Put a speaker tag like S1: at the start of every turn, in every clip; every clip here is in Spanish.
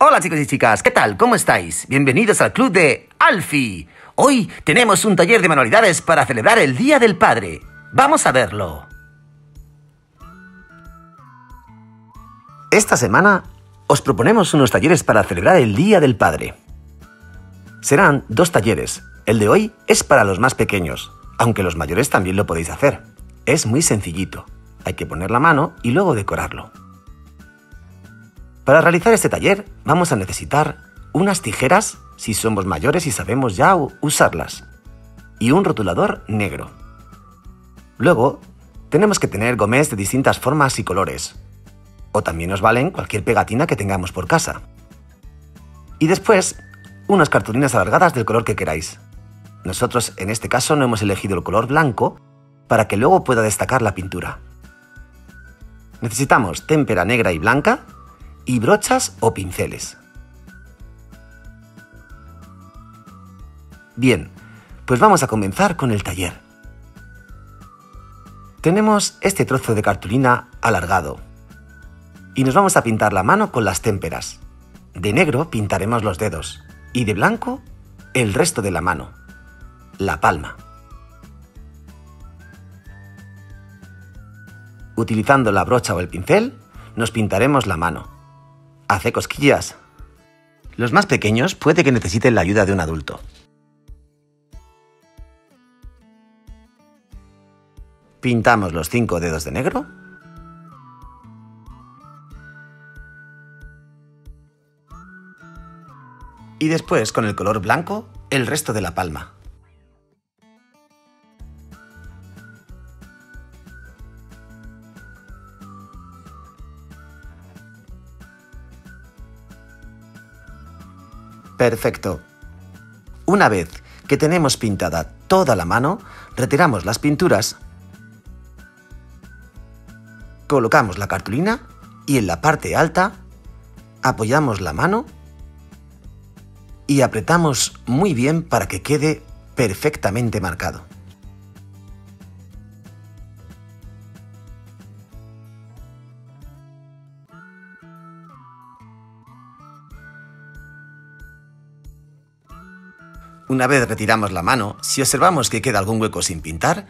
S1: Hola chicos y chicas, ¿qué tal? ¿Cómo estáis? Bienvenidos al club de Alfi. Hoy tenemos un taller de manualidades para celebrar el Día del Padre. Vamos a verlo. Esta semana os proponemos unos talleres para celebrar el Día del Padre. Serán dos talleres. El de hoy es para los más pequeños, aunque los mayores también lo podéis hacer. Es muy sencillito. Hay que poner la mano y luego decorarlo. Para realizar este taller vamos a necesitar unas tijeras si somos mayores y sabemos ya usarlas y un rotulador negro. Luego tenemos que tener gomés de distintas formas y colores o también nos valen cualquier pegatina que tengamos por casa. Y después unas cartulinas alargadas del color que queráis. Nosotros en este caso no hemos elegido el color blanco para que luego pueda destacar la pintura. Necesitamos témpera negra y blanca y brochas o pinceles. Bien, pues vamos a comenzar con el taller. Tenemos este trozo de cartulina alargado y nos vamos a pintar la mano con las témperas. De negro pintaremos los dedos y de blanco el resto de la mano, la palma. Utilizando la brocha o el pincel, nos pintaremos la mano hace cosquillas. Los más pequeños puede que necesiten la ayuda de un adulto. Pintamos los cinco dedos de negro. Y después, con el color blanco, el resto de la palma. Perfecto. Una vez que tenemos pintada toda la mano, retiramos las pinturas, colocamos la cartulina y en la parte alta apoyamos la mano y apretamos muy bien para que quede perfectamente marcado. Una vez retiramos la mano, si observamos que queda algún hueco sin pintar,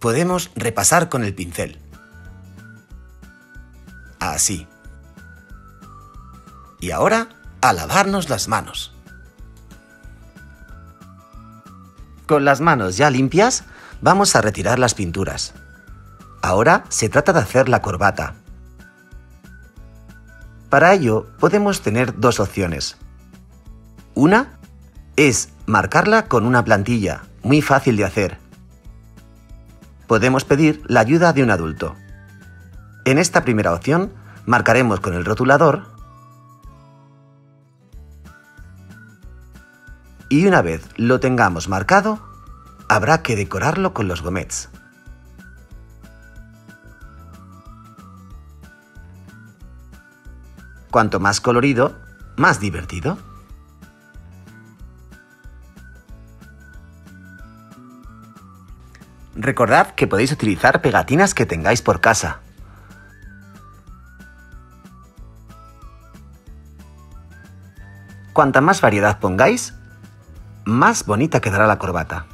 S1: podemos repasar con el pincel. Así. Y ahora, a lavarnos las manos. Con las manos ya limpias, vamos a retirar las pinturas. Ahora se trata de hacer la corbata. Para ello podemos tener dos opciones. Una es marcarla con una plantilla, muy fácil de hacer. Podemos pedir la ayuda de un adulto. En esta primera opción, marcaremos con el rotulador y una vez lo tengamos marcado, habrá que decorarlo con los gomets. Cuanto más colorido, más divertido. Recordad que podéis utilizar pegatinas que tengáis por casa. Cuanta más variedad pongáis, más bonita quedará la corbata.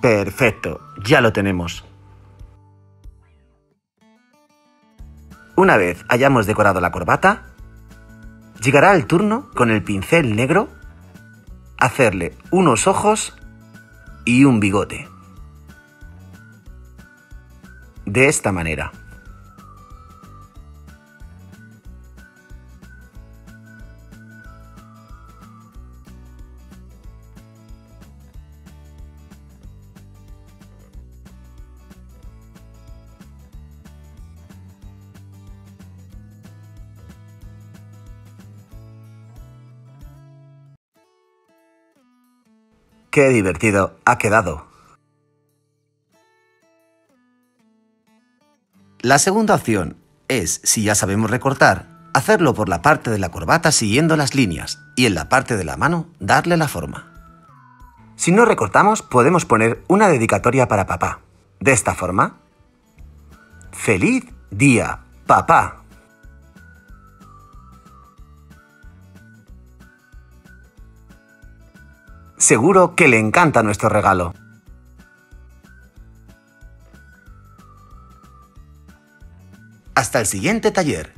S1: Perfecto, ya lo tenemos. Una vez hayamos decorado la corbata, llegará el turno con el pincel negro hacerle unos ojos y un bigote. De esta manera. Qué divertido ha quedado. La segunda opción es, si ya sabemos recortar, hacerlo por la parte de la corbata siguiendo las líneas y en la parte de la mano darle la forma. Si no recortamos, podemos poner una dedicatoria para papá. De esta forma. Feliz día, papá. Seguro que le encanta nuestro regalo. Hasta el siguiente taller.